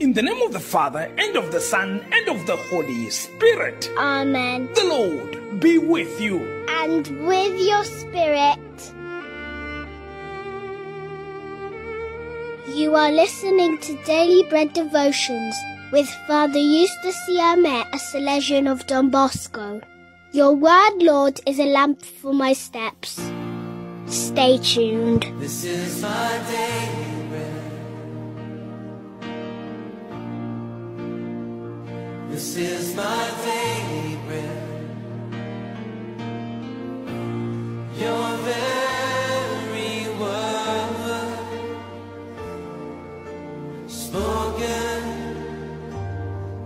In the name of the Father, and of the Son, and of the Holy Spirit. Amen. The Lord be with you. And with your spirit. You are listening to Daily Bread Devotions with Father Eustace Siame, a Salesian of Don Bosco. Your word, Lord, is a lamp for my steps. Stay tuned. This is my daily This is my daily bread. Your very word spoken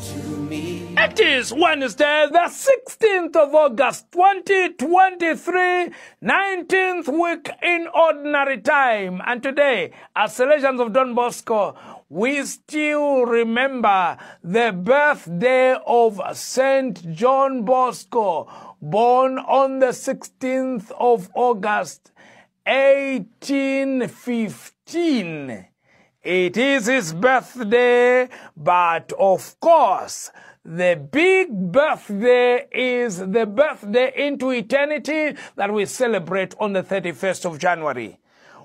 to me. It is Wednesday, the 16th of August, 2023, 19th week in ordinary time. And today, as Salesians of Don Bosco, we still remember the birthday of Saint John Bosco, born on the 16th of August, 1815. It is his birthday, but of course, the big birthday is the birthday into eternity that we celebrate on the 31st of January.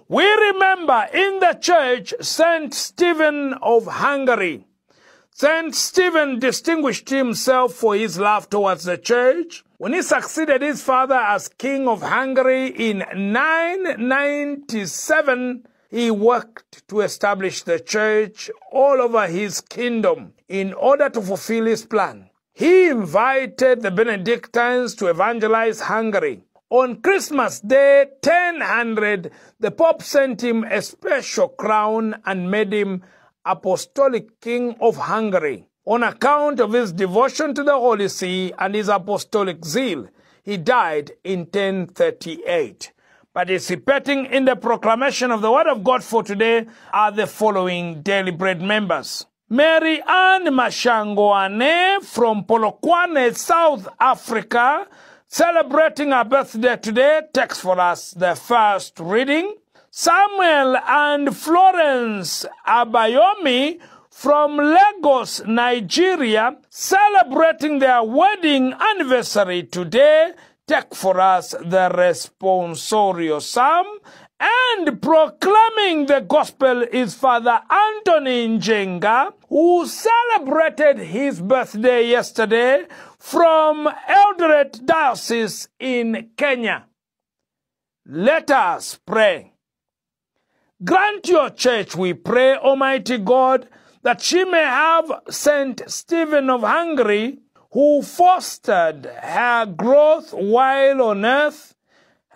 We remember in the church Saint Stephen of Hungary. Saint Stephen distinguished himself for his love towards the church. When he succeeded his father as king of Hungary in 997, he worked to establish the church all over his kingdom in order to fulfill his plan. He invited the Benedictines to evangelize Hungary. On Christmas Day 1000, the Pope sent him a special crown and made him Apostolic King of Hungary. On account of his devotion to the Holy See and his apostolic zeal, he died in 1038. Participating in the proclamation of the Word of God for today are the following Daily Bread members. Mary Ann Mashangoane from Polokwane, South Africa, celebrating her birthday today, takes for us the first reading. Samuel and Florence Abayomi from Lagos, Nigeria, celebrating their wedding anniversary today, take for us the responsorial psalm and proclaiming the gospel is Father Anthony Njenga, who celebrated his birthday yesterday from Eldoret Diocese in Kenya. Let us pray. Grant your church, we pray, Almighty God, that she may have Saint Stephen of Hungary, who fostered her growth while on earth,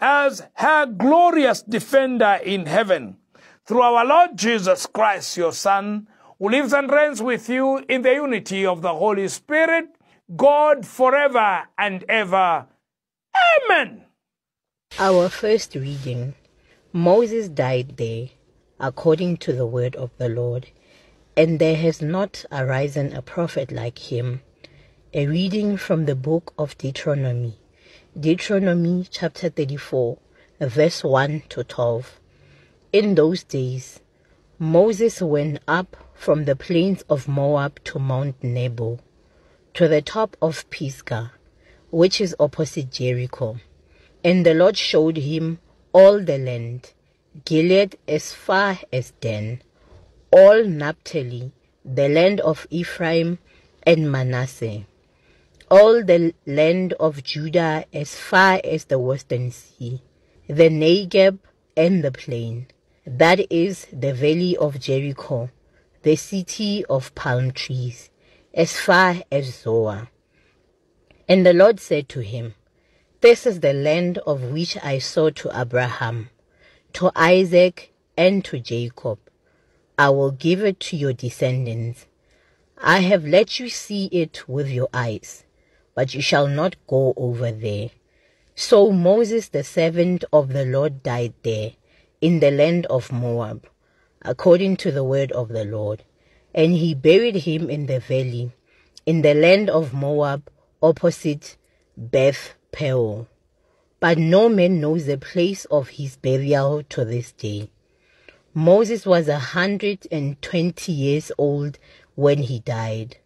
as her glorious defender in heaven. Through our Lord Jesus Christ, your Son, who lives and reigns with you in the unity of the Holy Spirit, God forever and ever. Amen. Our first reading Moses died there, according to the word of the Lord, and there has not arisen a prophet like him. A reading from the book of Deuteronomy. Deuteronomy chapter 34, verse 1 to 12. In those days, Moses went up from the plains of Moab to Mount Nebo, to the top of Pisgah, which is opposite Jericho. And the Lord showed him all the land, Gilead as far as Dan, all Naphtali, the land of Ephraim and Manasseh, all the land of Judah as far as the western sea, the Negeb and the plain, that is the valley of Jericho, the city of palm trees, as far as Zoar. And the Lord said to him, This is the land of which I swore to Abraham, to Isaac, and to Jacob. I will give it to your descendants. I have let you see it with your eyes, but you shall not go over there. So Moses, the servant of the Lord, died there, in the land of Moab, according to the word of the Lord. And he buried him in the valley, in the land of Moab, opposite Beth Peor. But no man knows the place of his burial to this day. Moses was a hundred and twenty years old when he died.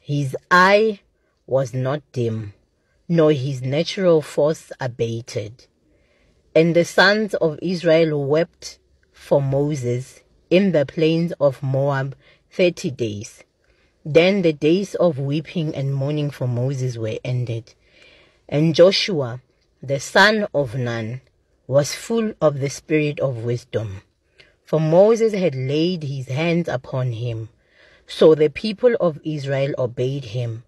His eye was not dim, nor his natural force abated. And the sons of Israel wept for Moses in the plains of Moab thirty days. Then the days of weeping and mourning for Moses were ended. And Joshua, the son of Nun, was full of the spirit of wisdom. For Moses had laid his hands upon him. So the people of Israel obeyed him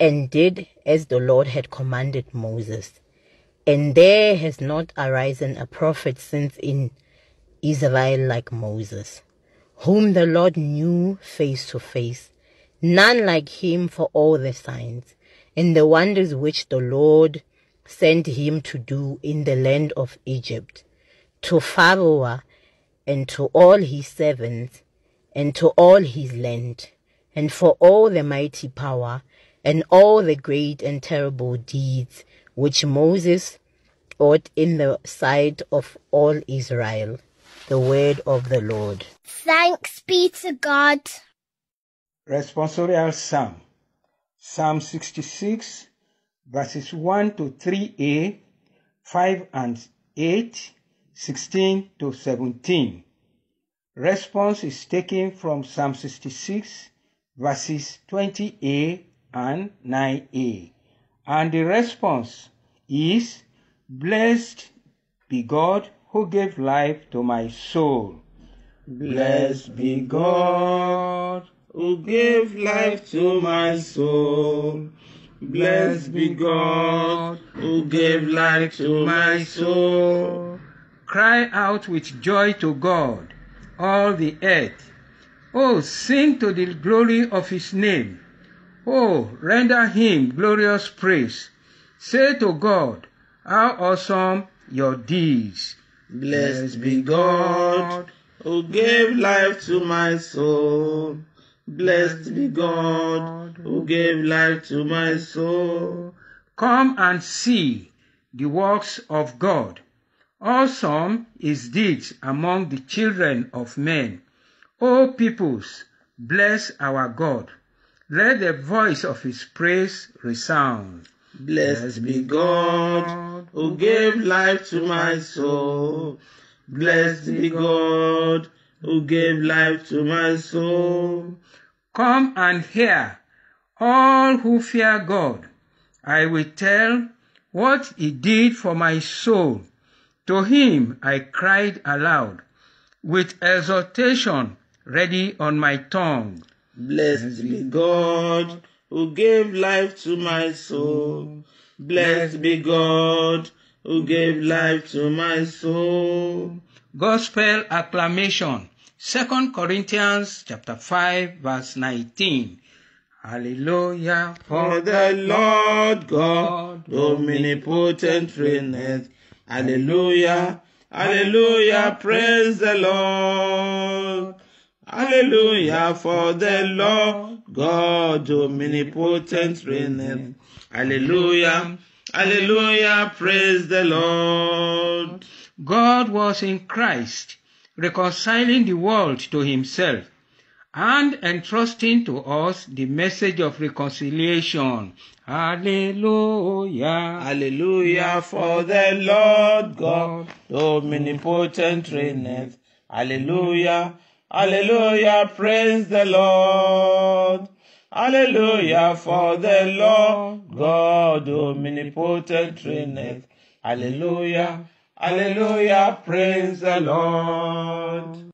and did as the Lord had commanded Moses. And there has not arisen a prophet since in Israel like Moses, whom the Lord knew face to face, none like him for all the signs and the wonders which the Lord sent him to do in the land of Egypt, to Pharaoh and to all his servants, and to all his land, and for all the mighty power, and all the great and terrible deeds which Moses wrought in the sight of all Israel. The word of the Lord. Thanks be to God. Responsorial Psalm Psalm 66 verses 1 to 3a, 5 and 8, 16 to 17. Response is taken from Psalm 66 verses 20a and 9a. And the response is, Blessed be God who gave life to my soul. Blessed be God who gave life to my soul. Blessed be God who gave life to my soul. Cry out with joy to God, all the earth. Oh, sing to the glory of his name. Oh, render him glorious praise. Say to God, how awesome your deeds. Blessed be God who gave life to my soul. Blessed be God who gave life to my soul. Come and see the works of God. Awesome his deeds among the children of men. O peoples, bless our God. Let the voice of his praise resound. Blessed be God who gave life to my soul. Blessed be God who gave life to my soul. Come and hear, all who fear God. I will tell what he did for my soul. To him I cried aloud, with exhortation ready on my tongue. Blessed be God who gave life to my soul. Blessed be God who gave life to my soul. Gospel acclamation. 2 Corinthians chapter 5 verse 19. Hallelujah. For the Lord God, omnipotent reigneth. Hallelujah. Hallelujah. Praise the Lord. Hallelujah. For the Lord God, omnipotent reigneth. Hallelujah. Hallelujah. Praise the Lord. God was in Christ, reconciling the world to himself and entrusting to us the message of reconciliation. Hallelujah. Hallelujah. For the Lord God, omnipotent reigneth. Hallelujah. Hallelujah. Praise the Lord. Hallelujah. For the Lord God, omnipotent reigneth. Hallelujah. Hallelujah. Praise the Lord.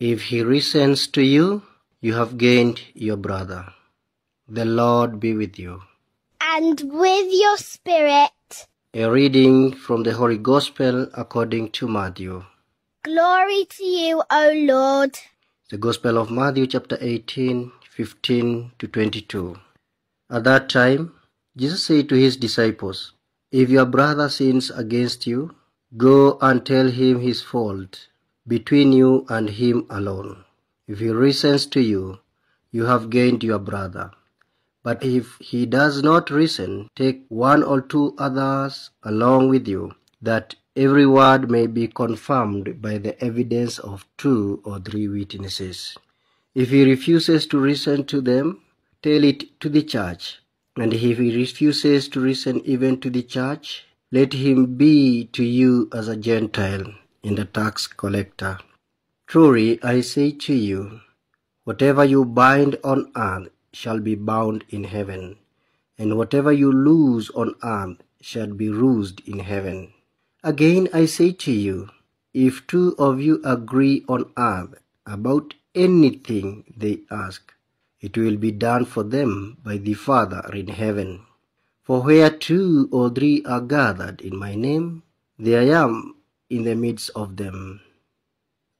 If he listens to you, you have gained your brother. The Lord be with you. And with your spirit, A reading from the Holy Gospel according to Matthew. Glory to you, O Lord. The Gospel of Matthew, chapter 18, 15 to 22. At that time, Jesus said to his disciples, If your brother sins against you, go and tell him his fault between you and him alone. If he listens to you, you have gained your brother. But if he does not listen, take one or two others along with you, that every word may be confirmed by the evidence of two or three witnesses. If he refuses to listen to them, tell it to the church. And if he refuses to listen even to the church, let him be to you as a Gentile and a tax collector. Truly I say to you, whatever you bind on earth shall be bound in heaven, and whatever you loose on earth shall be loosed in heaven. Again I say to you, if two of you agree on earth about anything they ask, it will be done for them by the Father in heaven. For where two or three are gathered in my name, there I am in the midst of them.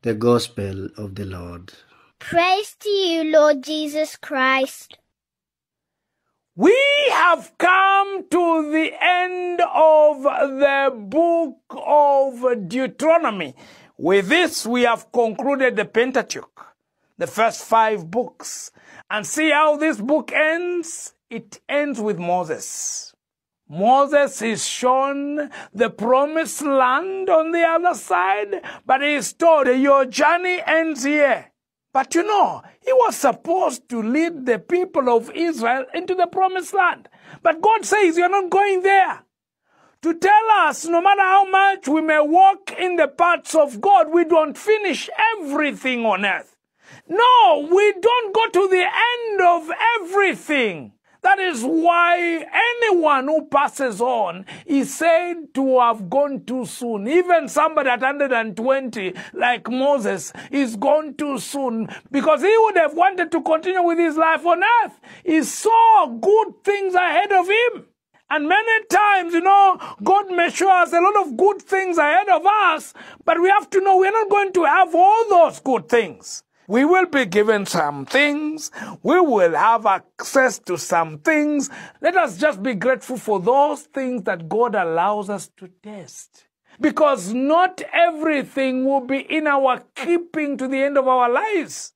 The Gospel of the Lord. Praise to you, Lord Jesus Christ. We have come to the end of the book of Deuteronomy. With this, we have concluded the Pentateuch, the first five books. And see how this book ends? It ends with Moses. Moses is shown the promised land on the other side, but he is told your journey ends here. But you know, he was supposed to lead the people of Israel into the promised land. But God says you're not going there. To tell us, no matter how much we may walk in the paths of God, we don't finish everything on earth. No, we don't go to the end of everything. That is why anyone who passes on is said to have gone too soon. Even somebody at 120, like Moses, is gone too soon because he would have wanted to continue with his life on earth. He saw good things ahead of him. And many times, you know, God may show us a lot of good things ahead of us, but we have to know we're not going to have all those good things. We will be given some things. We will have access to some things. Let us just be grateful for those things that God allows us to test. Because not everything will be in our keeping to the end of our lives.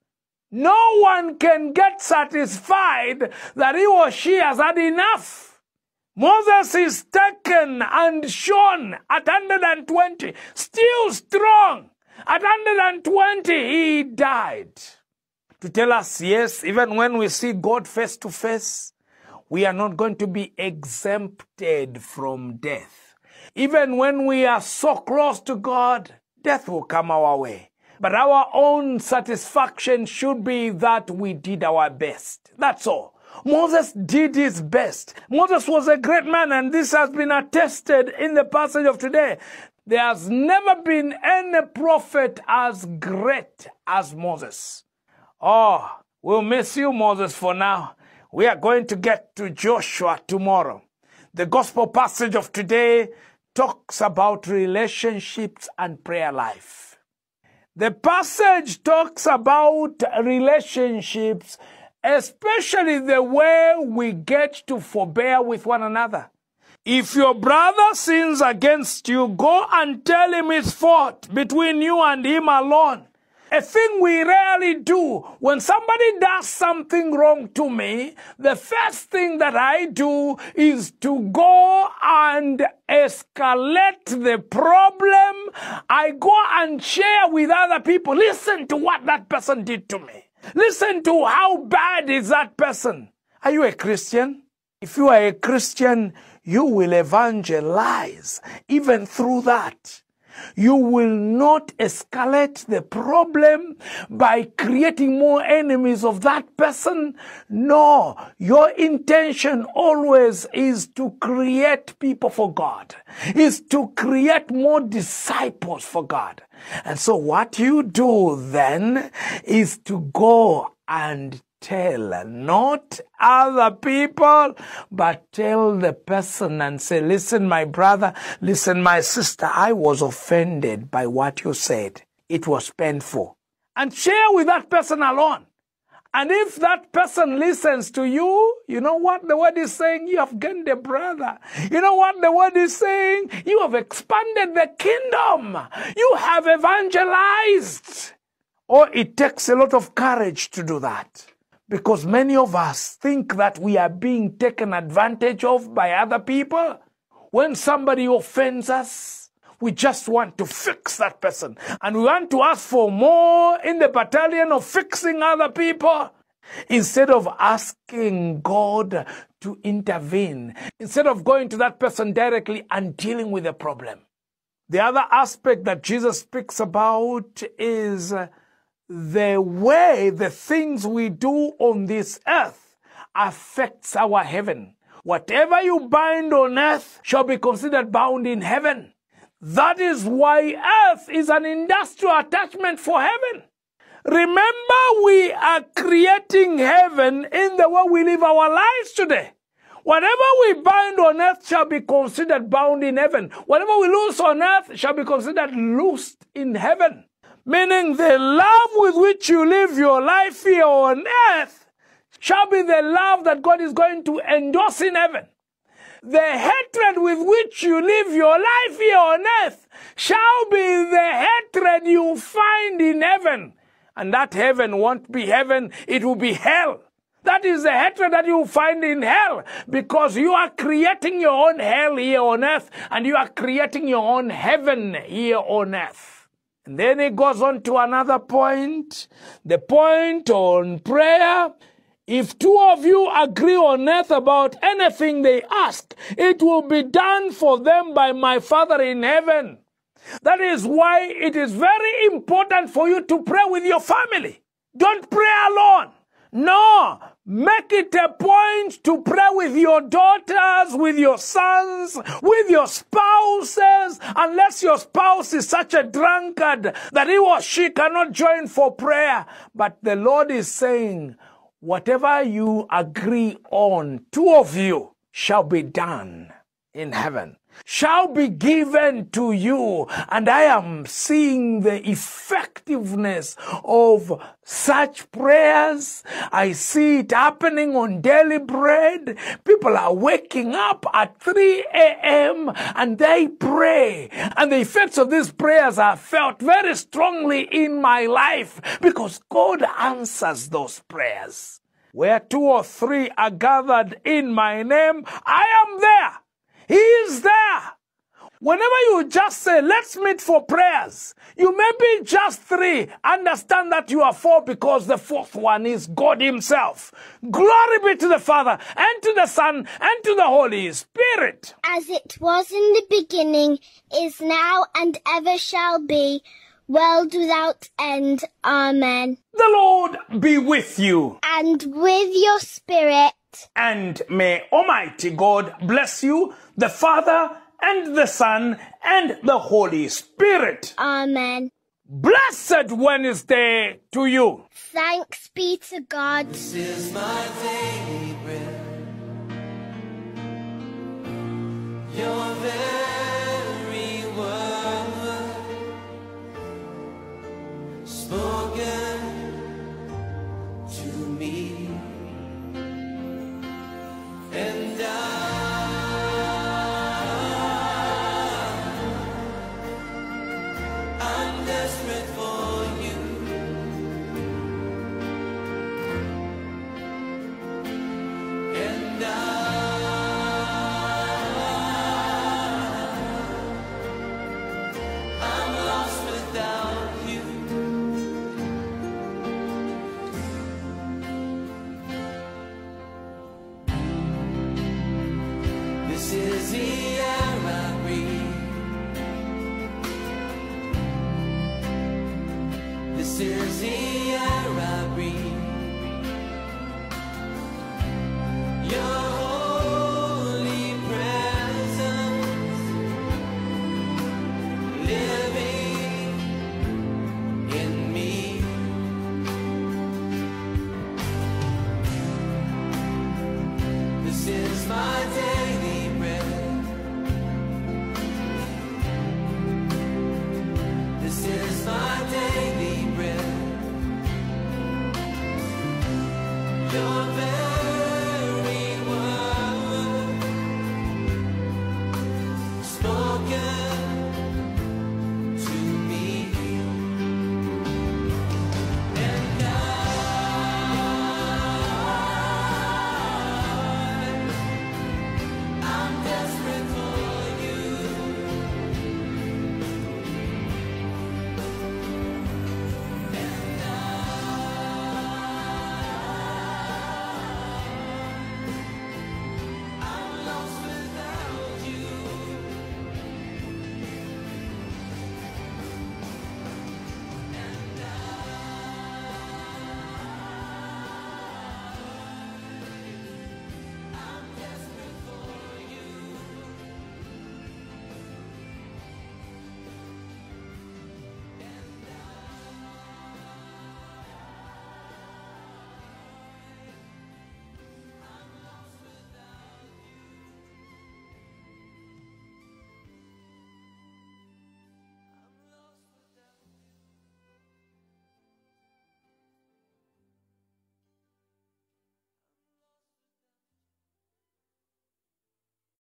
No one can get satisfied that he or she has had enough. Moses is taken and shown at 120, still strong. At 120, he died. To tell us, yes, even when we see God face to face, we are not going to be exempted from death. Even when we are so close to God, death will come our way. But our own satisfaction should be that we did our best. That's all. Moses did his best. Moses was a great man, and this has been attested in the passage of today. There has never been any prophet as great as Moses. Oh, we'll miss you, Moses, for now. We are going to get to Joshua tomorrow. The gospel passage of today talks about relationships and prayer life. The passage talks about relationships, especially the way we get to forbear with one another. If your brother sins against you, go and tell him his fault between you and him alone. A thing we rarely do. When somebody does something wrong to me, the first thing that I do is to go and escalate the problem. I go and share with other people. Listen to what that person did to me. Listen to how bad is that person. Are you a Christian? If you are a Christian, you will evangelize even through that. You will not escalate the problem by creating more enemies of that person. No, your intention always is to create people for God, is to create more disciples for God. And so what you do then is to go and tell, not other people, but tell the person and say, listen, my brother, listen, my sister, I was offended by what you said. It was painful. And share with that person alone. And if that person listens to you, you know what the word is saying? You have gained a brother. You know what the word is saying? You have expanded the kingdom. You have evangelized. Oh, it takes a lot of courage to do that. Because many of us think that we are being taken advantage of by other people. When somebody offends us, We just want to fix that person. And we want to ask for more in the battalion of fixing other people instead of asking God to intervene, instead of going to that person directly and dealing with the problem. The other aspect that Jesus speaks about is the way the things we do on this earth affects our heaven. Whatever you bind on earth shall be considered bound in heaven. That is why earth is an industrial attachment for heaven. Remember, we are creating heaven in the way we live our lives today. Whatever we bind on earth shall be considered bound in heaven. Whatever we loose on earth shall be considered loosed in heaven. Meaning the love with which you live your life here on earth shall be the love that God is going to endorse in heaven. The hatred with which you live your life here on earth shall be the hatred you find in heaven. And that heaven won't be heaven, it will be hell. That is the hatred that you find in hell because you are creating your own hell here on earth and you are creating your own heaven here on earth. And then he goes on to another point, the point on prayer. If two of you agree on earth about anything they ask, it will be done for them by my Father in heaven. That is why it is very important for you to pray with your family. Don't pray alone. No, make it a point to pray with your daughters, with your sons, with your spouses, unless your spouse is such a drunkard that he or she cannot join for prayer. But the Lord is saying, whatever you agree on, two of you shall be done in heaven shall be given to you. And I am seeing the effectiveness of such prayers. I see it happening on daily bread. People are waking up at 3 a.m. and they pray. And the effects of these prayers are felt very strongly in my life because God answers those prayers. Where two or three are gathered in my name, I am there. He is there. Whenever you just say, let's meet for prayers, you may be just three. Understand that you are four because the fourth one is God Himself. Glory be to the Father, and to the Son, and to the Holy Spirit. As it was in the beginning, is now, and ever shall be, world without end. Amen. The Lord be with you. And with your spirit. And may Almighty God bless you, the Father, and the Son, and the Holy Spirit. Amen. Blessed Wednesday to you. Thanks be to God. This is my daily bread. Your very word spoken to me, This is